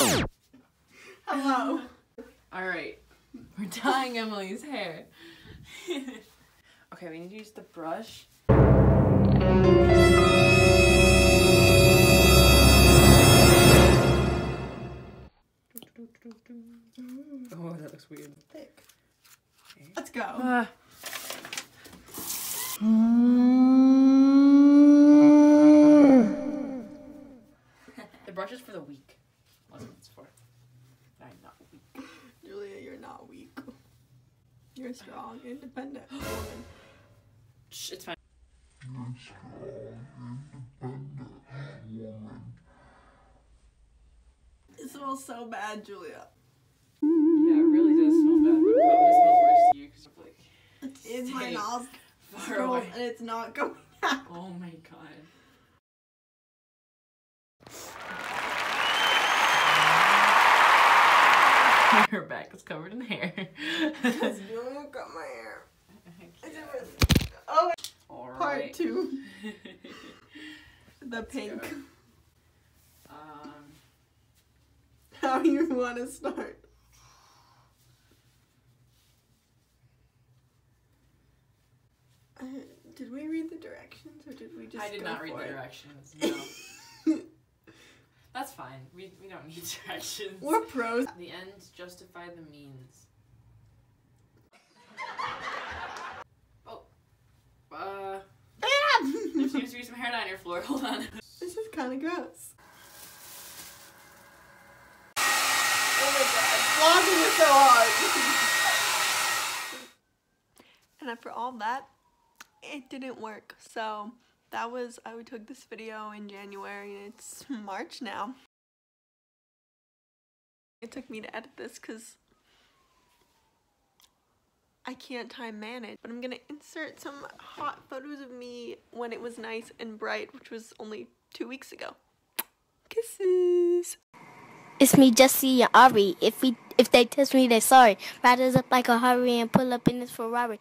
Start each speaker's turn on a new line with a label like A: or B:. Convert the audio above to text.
A: Hello.
B: All right, we're dyeing Emily's hair. okay, we need to use the brush. Oh, that looks weird.
A: Thick. Let's go.
B: Ah. the brush is for the weak. That's what it's for. I'm not weak.
A: Julia, you're not weak. You're strong, independent woman.
B: Shh, it's fine.
A: It smells so bad, Julia.
B: Yeah, it really does smell bad, but it probably smells worse to you because like
A: It's in my
B: Stay
A: nostrils
B: far away.
A: and it's not going out.
B: Oh my god. Her back is covered in hair.
A: Because Julia got my hair. Is it really? Oh,
B: All
A: part two. The pink.
B: go. Um,
A: How you want to start? Uh, did we read the directions or did we just?
B: I did not read the
A: it?
B: directions. No, fine. We we don't need directions.
A: We're pros.
B: The ends justify the means. Oh. Uh. There seems to be some hair down your floor. Hold on.
A: This is kind of gross. Oh my god, vlogging is so hard. and after all that, it didn't work. So that was, I took this video in January and it's March now. It took me to edit this because I can't time manage. But I'm gonna insert some hot photos of me when it was nice and bright, which was only two weeks ago. Kisses.
C: It's me, Jessie and Ari. If we if they test me, they're sorry. Riders up like a hurry and pull up in this Ferrari.